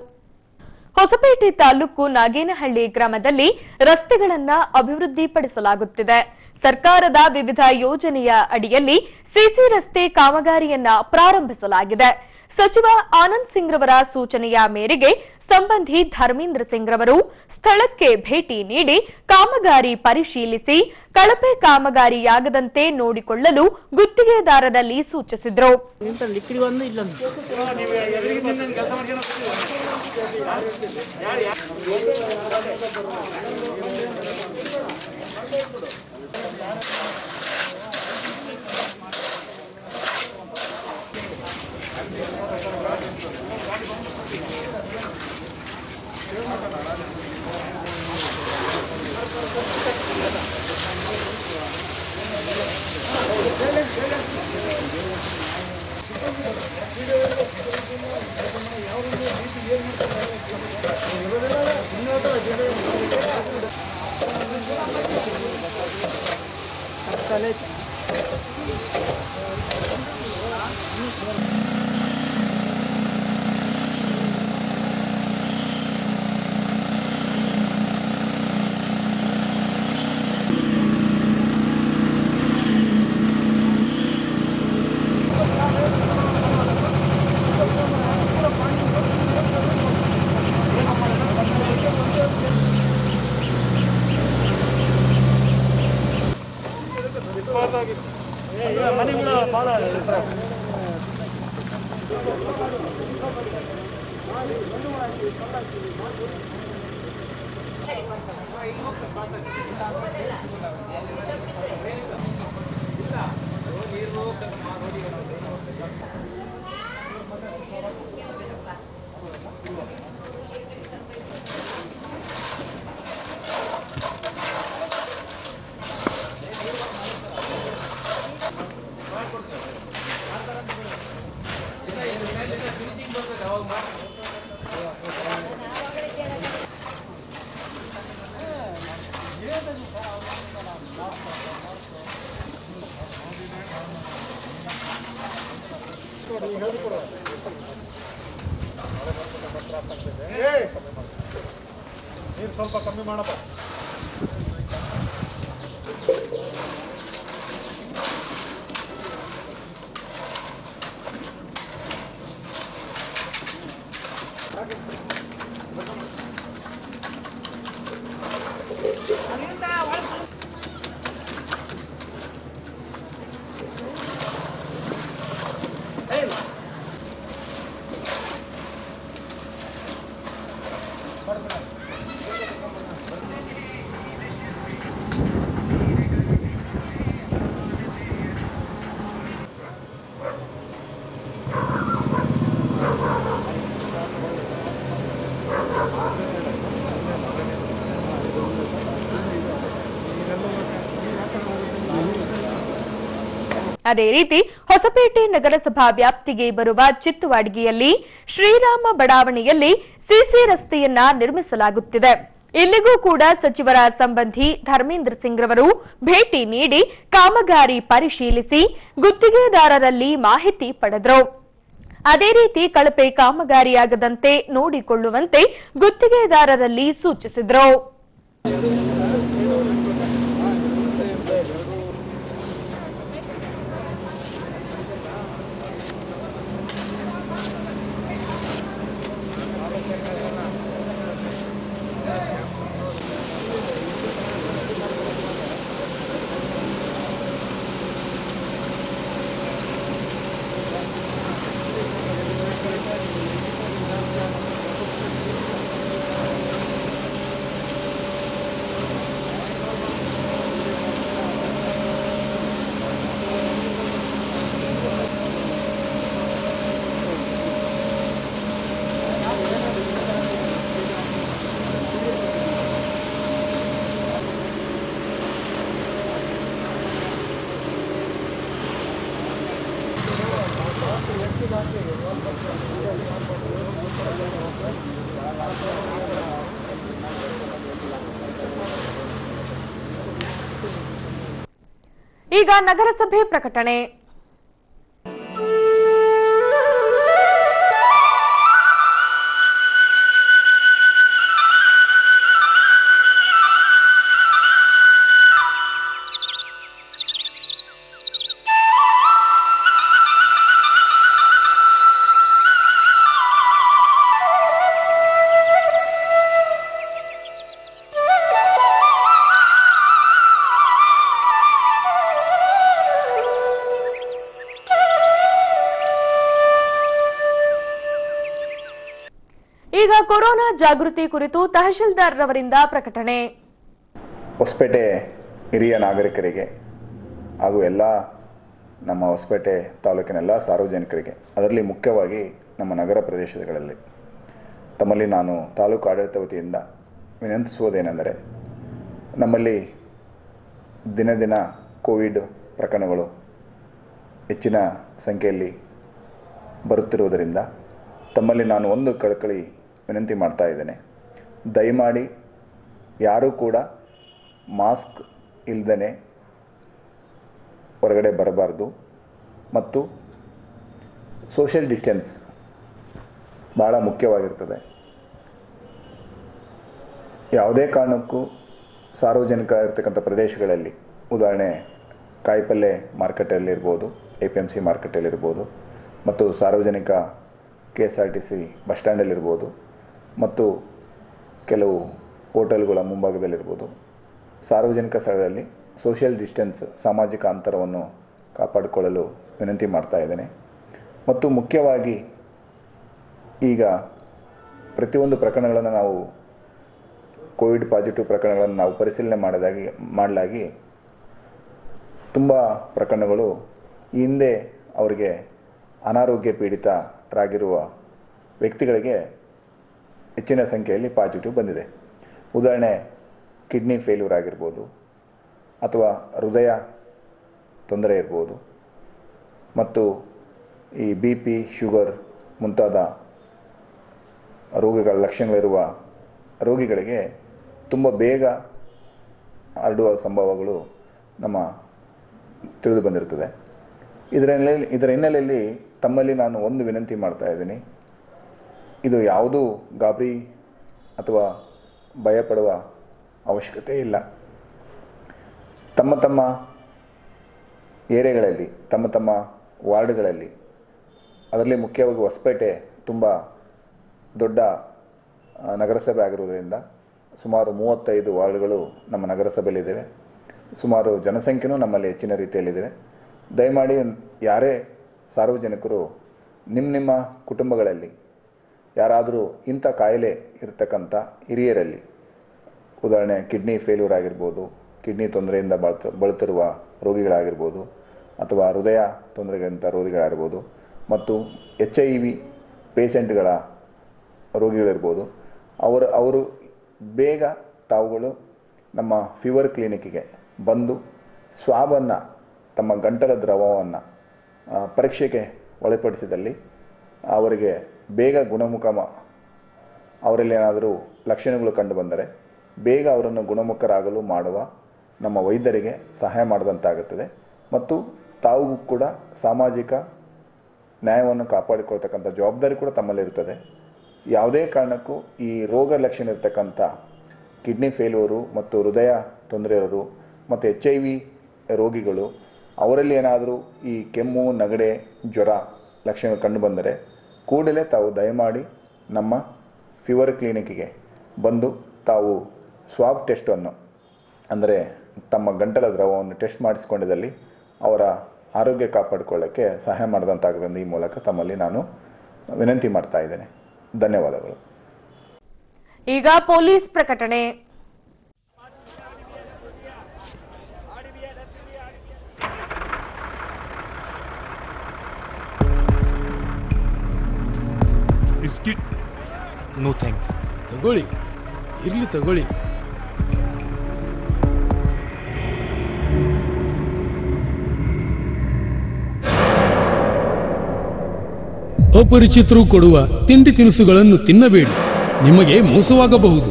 ಹೊಸಪೇಟೆ ತಾಲೂಕು ನಾಗೇನಹಳ್ಳಿ ಗ್ರಾಮದಲ್ಲಿ ರಸ್ತೆಗಳನ್ನು ಅಭಿವೃದ್ಧಿಪಡಿಸಲಾಗುತ್ತಿದೆ. ಸರ್ಕಾರದ ವಿವಿಧ ಯೋಜನೆಯ ಅಡಿಯಲ್ಲಿ ಸಿಸಿ ರಸ್ತೆ ಕಾಮಗಾರಿಯನ್ನ ಪ್ರಾರಂಭಿಸಲಾಗಿದೆ. ಸಚಿವ ಆನಂದ್ ಸಿಂಗ್ ರವರ ಸೂಚನೆಯ ಮೇರೆಗೆ ಸಂಬಂಧಿ ಧರ್ಮೇಂದ್ರ ಸಿಂಗ್ ರವರು ಸ್ಥಳಕ್ಕೆ ಭೇಟಿ ನೀಡಿ ಕಾಮಗಾರಿ ಪರಿಶೀಲಿಸಿ, ಕಳಪೆ ಕಾಮಗಾರಿಯಾಗದಂತೆ ನೋಡಿಕೊಳ್ಳಲು ಗುತ್ತಿಗೆದಾರರಲ್ಲಿ ಸೂಚಿಸಿದರು. ನೀರು ಕಮ್ಮಿ ಮಾಡಪ್ಪ. ಅದೇ ರೀತಿ ಹೊಸಪೇಟೆ ನಗರಸಭಾ ವ್ಯಾಪ್ತಿಗೆ ಬರುವ ಚಿತ್ತುವಾಡಿಗೆಯಲ್ಲಿ ಶ್ರೀರಾಮ ಬಡಾವಣೆಯಲ್ಲಿ ಸಿಸಿ ರಸ್ತೆಯನ್ನ ನಿರ್ಮಿಸಲಾಗುತ್ತಿದೆ. ಇಲ್ಲಿಗೂ ಕೂಡ ಸಚಿವರ ಸಂಬಂಧಿ ಧರ್ಮೇಂದ್ರ ಸಿಂಗ್ ರವರು ಭೇಟಿ ನೀಡಿ ಕಾಮಗಾರಿ ಪರಿಶೀಲಿಸಿ ಗುತ್ತಿಗೆದಾರರಲ್ಲಿ ಮಾಹಿತಿ ಪಡೆದರು. ಅದೇ ರೀತಿ ಕಳಪೆ ಕಾಮಗಾರಿಯಾಗದಂತೆ ನೋಡಿಕೊಳ್ಳುವಂತೆ ಗುತ್ತಿಗೆದಾರರಲ್ಲಿ ಸೂಚಿಸಿದರು. ಈಗ ನಗರಸಭೆ ಪ್ರಕಟಣೆ. ಜಾಗೃತಿ ಕುರಿತು ತಹಶೀಲ್ದಾರ್ ರವರಿಂದ ಪ್ರಕಟಣೆ. ಹೊಸಪೇಟೆ ಹಿರಿಯ ನಾಗರಿಕರಿಗೆ ಹಾಗೂ ಎಲ್ಲ ನಮ್ಮ ಹೊಸಪೇಟೆ ತಾಲೂಕಿನ ಎಲ್ಲ ಸಾರ್ವಜನಿಕರಿಗೆ, ಅದರಲ್ಲಿ ಮುಖ್ಯವಾಗಿ ನಮ್ಮ ನಗರ ಪ್ರದೇಶಗಳಲ್ಲಿ ತಮ್ಮಲ್ಲಿ ನಾನು ತಾಲೂಕು ಆಡಳಿತ ವತಿಯಿಂದ ವಿನಂತಿಸುವುದೇನೆಂದರೆ, ನಮ್ಮಲ್ಲಿ ದಿನ ದಿನ ಕೋವಿಡ್ ಪ್ರಕರಣಗಳು ಹೆಚ್ಚಿನ ಸಂಖ್ಯೆಯಲ್ಲಿ ಬರುತ್ತಿರುವುದರಿಂದ ತಮ್ಮಲ್ಲಿ ನಾನು ಒಂದು ಕಳಕಳಿ ವಿನಂತಿ ಮಾಡ್ತಾ ಇದ್ದೇನೆ. ದಯಮಾಡಿ ಯಾರೂ ಕೂಡ ಮಾಸ್ಕ್ ಇಲ್ಲದೇ ಹೊರಗಡೆ ಬರಬಾರ್ದು. ಮತ್ತು ಸೋಷಿಯಲ್ ಡಿಸ್ಟೆನ್ಸ್ ಭಾಳ ಮುಖ್ಯವಾಗಿರ್ತದೆ. ಯಾವುದೇ ಕಾರಣಕ್ಕೂ ಸಾರ್ವಜನಿಕ ಇರ್ತಕ್ಕಂಥ ಪ್ರದೇಶಗಳಲ್ಲಿ, ಉದಾಹರಣೆ, ಕಾಯಿಪಲ್ಲೆ ಮಾರ್ಕೆಟಲ್ಲಿರ್ಬೋದು, ಎ ಪಿ ಎಂ ಸಿ ಮಾರ್ಕೆಟಲ್ಲಿರ್ಬೋದು, ಮತ್ತು ಸಾರ್ವಜನಿಕ K S R T C bus ಸ್ಟ್ಯಾಂಡಲ್ಲಿರ್ಬೋದು ಮತ್ತು ಕೆಲವು ಹೋಟೆಲ್ಗಳ ಮುಂಭಾಗದಲ್ಲಿರ್ಬೋದು. ಸಾರ್ವಜನಿಕ ಸ್ಥಳದಲ್ಲಿ ಸೋಷಿಯಲ್ ಡಿಸ್ಟೆನ್ಸ್ ಸಾಮಾಜಿಕ ಅಂತರವನ್ನು ಕಾಪಾಡಿಕೊಳ್ಳಲು ವಿನಂತಿ ಮಾಡ್ತಾ ಇದ್ದೇನೆ. ಮತ್ತು ಮುಖ್ಯವಾಗಿ ಈಗ ಪ್ರತಿಯೊಂದು ಪ್ರಕರಣಗಳನ್ನು ನಾವು ಕೋವಿಡ್ ಪಾಸಿಟಿವ್ ಪ್ರಕರಣಗಳನ್ನು ನಾವು ಪರಿಶೀಲನೆ ಮಾಡಿದಾಗಿ, ಮಾಡಲಾಗಿ ತುಂಬ ಪ್ರಕರಣಗಳು ಈ ಹಿಂದೆ ಅವರಿಗೆ ಅನಾರೋಗ್ಯ ಪೀಡಿತರಾಗಿರುವ ವ್ಯಕ್ತಿಗಳಿಗೆ ಹೆಚ್ಚಿನ ಸಂಖ್ಯೆಯಲ್ಲಿ ಪಾಸಿಟಿವ್ ಬಂದಿದೆ. ಉದಾಹರಣೆ ಕಿಡ್ನಿ ಫೇಲ್ಯೂರ್ ಆಗಿರ್ಬೋದು, ಅಥವಾ ಹೃದಯ ತೊಂದರೆ ಇರ್ಬೋದು, ಮತ್ತು ಈ ಬಿ ಪಿ ಶುಗರ್ ಮುಂತಾದ ರೋಗಗಳ ಲಕ್ಷಣಗಳಿರುವ ರೋಗಿಗಳಿಗೆ ತುಂಬ ಬೇಗ ಹರಡುವ ಸಂಭವಗಳು ನಮ್ಮ ತಿಳಿದು ಬಂದಿರುತ್ತದೆ. ಇದರ ಇದರ ಹಿನ್ನೆಲೆಯಲ್ಲಿ ತಮ್ಮಲ್ಲಿ ನಾನು ಒಂದು ವಿನಂತಿ ಮಾಡ್ತಾ ಇದ್ದೀನಿ. ಇದು ಯಾವುದೂ ಗಾಬರಿ ಅಥವಾ ಭಯಪಡುವ ಅವಶ್ಯಕತೆ ಇಲ್ಲ. ತಮ್ಮ ತಮ್ಮ ಏರಿಯಾಗಳಲ್ಲಿ, ತಮ್ಮ ತಮ್ಮ ವಾರ್ಡ್ಗಳಲ್ಲಿ ಅದರಲ್ಲಿ ಮುಖ್ಯವಾಗಿ ಹೊಸಪೇಟೆ ತುಂಬ ದೊಡ್ಡ ನಗರಸಭೆ ಆಗಿರುವುದರಿಂದ ಸುಮಾರು ಮೂವತ್ತೈದು ವಾರ್ಡ್ಗಳು ನಮ್ಮ ನಗರಸಭೆಯಲ್ಲಿದ್ದಾವೆ. ಸುಮಾರು ಜನಸಂಖ್ಯೆನೂ ನಮ್ಮಲ್ಲಿ ಹೆಚ್ಚಿನ ರೀತಿಯಲ್ಲಿದೆ ದಯಮಾಡಿ ಯಾರೇ ಸಾರ್ವಜನಿಕರು ನಿಮ್ಮ ನಿಮ್ಮ ಕುಟುಂಬಗಳಲ್ಲಿ ಯಾರಾದರೂ ಇಂಥ ಕಾಯಿಲೆ ಇರತಕ್ಕಂಥ ಹಿರಿಯರಲ್ಲಿ, ಉದಾಹರಣೆ ಕಿಡ್ನಿ ಫೇಲ್ಯೂರ್ ಆಗಿರ್ಬೋದು, ಕಿಡ್ನಿ ತೊಂದರೆಯಿಂದ ಬಳತ, ಬಳತಿರುವ ರೋಗಿಗಳಾಗಿರ್ಬೋದು, ಅಥವಾ ಹೃದಯ ತೊಂದರೆಗಿಂತ ರೋಗಿಗಳಾಗಿರ್ಬೋದು, ಮತ್ತು ಎಚ್ ಐ ವಿ ಪೇಷೆಂಟ್ಗಳ ರೋಗಿಗಳಿರ್ಬೋದು, ಅವರು ಅವರು ಬೇಗ ತಾವುಗಳು ನಮ್ಮ ಫೀವರ್ ಕ್ಲಿನಿಕ್ಕಿಗೆ ಬಂದು ಸ್ವಾಬನ್ನು, ತಮ್ಮ ಗಂಟಲ ದ್ರವವನ್ನು ಪರೀಕ್ಷೆಗೆ ಒಳಪಡಿಸಿದಲ್ಲಿ ಅವರಿಗೆ ಬೇಗ ಗುಣಮುಖ ಮಾ- ಅವರಲ್ಲಿ ಏನಾದರೂ ಲಕ್ಷಣಗಳು ಕಂಡುಬಂದರೆ ಬೇಗ ಅವರನ್ನು ಗುಣಮುಖರಾಗಲು ಮಾಡುವ ನಮ್ಮ ವೈದ್ಯರಿಗೆ ಸಹಾಯ ಮಾಡಿದಂತಾಗುತ್ತದೆ. ಮತ್ತು ತಾವು ಕೂಡ ಸಾಮಾಜಿಕ ನ್ಯಾಯವನ್ನು ಕಾಪಾಡಿಕೊಳ್ತಕ್ಕಂಥ ಜವಾಬ್ದಾರಿ ಕೂಡ ತಮ್ಮಲ್ಲಿರುತ್ತದೆ. ಯಾವುದೇ ಕಾರಣಕ್ಕೂ ಈ ರೋಗ ಲಕ್ಷಣ ಇರತಕ್ಕಂಥ ಕಿಡ್ನಿ ಫೇಲ್ಯೂರು ಮತ್ತು ಹೃದಯ ತೊಂದರೆ ಇರೋರು ಮತ್ತು ಎಚ್ ಐ ವಿ ರೋಗಿಗಳು ಅವರಲ್ಲಿ ಏನಾದರೂ ಈ ಕೆಮ್ಮು, ನಗಡೆ, ಜ್ವರ ಲಕ್ಷಣಗಳು ಕಂಡುಬಂದರೆ ಕೂಡಲೇ ತಾವು ದಯಮಾಡಿ ನಮ್ಮ ಫೀವರ್ ಕ್ಲಿನಿಕ್ಗೆ ಬಂದು ತಾವು ಸ್ವಾಬ್ ಟೆಸ್ಟನ್ನು ಅಂದರೆ ತಮ್ಮ ಗಂಟಲ ದ್ರವವನ್ನು ಟೆಸ್ಟ್ ಮಾಡಿಸಿಕೊಂಡಿದ್ದಲ್ಲಿ ಅವರ ಆರೋಗ್ಯ ಕಾಪಾಡಿಕೊಳ್ಳೋಕ್ಕೆ ಸಹಾಯ ಮಾಡಿದಂತಾಗದಂದು ಈ ಮೂಲಕ ತಮ್ಮಲ್ಲಿ ನಾನು ವಿನಂತಿ ಮಾಡ್ತಾ ಇದ್ದೇನೆ. ಧನ್ಯವಾದಗಳು. ಈಗ ಪೊಲೀಸ್ ಪ್ರಕಟಣೆ. ಬಿಸ್ಕಿಟ್. ನೋ ಥ್ಯಾಂಕ್ಸ್ ತಗೊಳ್ಳಿ. ಇರಲಿ ತಗೊಳ್ಳಿ. ಅಪರಿಚಿತರು ಕೊಡುವ ತಿಂಡಿ ತಿನಿಸುಗಳನ್ನು ತಿನ್ನಬೇಡಿ. ನಿಮಗೆ ಮೋಸವಾಗಬಹುದು.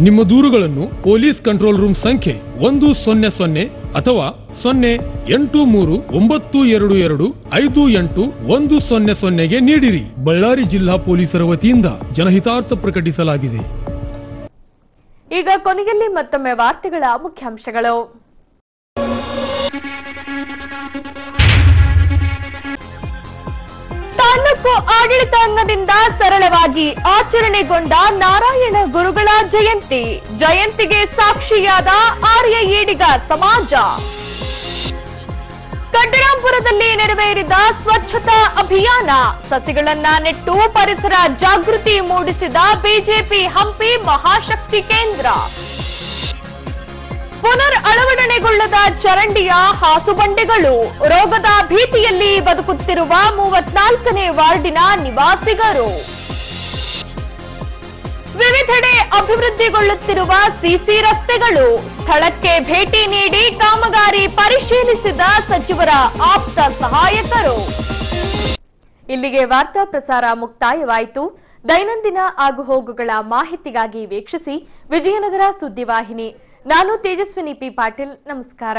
ನಿಮ್ಮ ದೂರುಗಳನ್ನು ಪೊಲೀಸ್ ಕಂಟ್ರೋಲ್ ರೂಮ್ ಸಂಖ್ಯೆ ಒಂದು ಸೊನ್ನೆ ಸೊನ್ನೆ ಅಥವಾ ಸೊನ್ನೆ ಎಂಟು ಮೂರು ಒಂಬತ್ತು ಎರಡು ಎರಡು ಐದು ಎಂಟು ಒಂದು ಸೊನ್ನೆ ಸೊನ್ನೆಗೆ ನೀಡಿರಿ. ಬಳ್ಳಾರಿ ಜಿಲ್ಲಾ ಪೊಲೀಸರ ವತಿಯಿಂದ ಜನಹಿತಾರ್ಥ ಪ್ರಕಟಿಸಲಾಗಿದೆ. ಈಗ ಕೊನೆಯಲ್ಲಿ ಮತ್ತೊಮ್ಮೆ ವಾರ್ತೆಗಳ ಮುಖ್ಯಾಂಶಗಳು. ತಾಲೂಕು ಆಡಳಿತಾಂಗದಿಂದ ಸರಳವಾಗಿ ಆಚರಣೆಗೊಂಡ ನಾರಾಯಣ ಗುರುಗಳ ಜಯಂತಿ. ಜಯಂತಿಗೆ ಸಾಕ್ಷಿಯಾದ ಆರ್ಯ ಈಡಿಗ ಸಮಾಜ. ಕಡ್ಡರಾಂಪುರದಲ್ಲಿ ನೆರವೇರಿದ ಸ್ವಚ್ಛತಾ ಅಭಿಯಾನ. ಸಸಿಗಳನ್ನ ನೆಟ್ಟು ಪರಿಸರ ಜಾಗೃತಿ ಮೂಡಿಸಿದ ಬಿಜೆಪಿ ಹಂಪಿ ಮಹಾಶಕ್ತಿ ಕೇಂದ್ರ. ಪುನರ್ ಅಳವಡನೆಗೊಳ್ಳದ ಚರಂಡಿಯ ಹಾಸುಬಂಡೆಗಳು ರೋಗದ ಭೀತಿಯಲ್ಲಿ ಬದುಕುತ್ತಿರುವ ಮೂವತ್ನಾಲ್ಕನೇ ವಾರ್ಡಿನ ನಿವಾಸಿಗರು. ವಿವಿಧೆಡೆ ಅಭಿವೃದ್ಧಿಗೊಳ್ಳುತ್ತಿರುವ ಸಿಸಿ ರಸ್ತೆಗಳು. ಸ್ಥಳಕ್ಕೆ ಭೇಟಿ ನೀಡಿ ಕಾಮಗಾರಿ ಪರಿಶೀಲಿಸಿದ ಸಚಿವರ ಆಪ್ತ ಸಹಾಯಕರು. ಇಲ್ಲಿಗೆ ವಾರ್ತಾ ಪ್ರಸಾರ ಮುಕ್ತಾಯವಾಯಿತು. ದೈನಂದಿನ ಆಗು ಹೋಗುಗಳ ಮಾಹಿತಿಗಾಗಿ ವೀಕ್ಷಿಸಿ ವಿಜಯನಗರ ಸುದ್ದಿವಾಹಿನಿ ನಾನು ತೇಜಸ್ವಿನಿ ಪಿ ಪಾಟೀಲ್. ನಮಸ್ಕಾರ.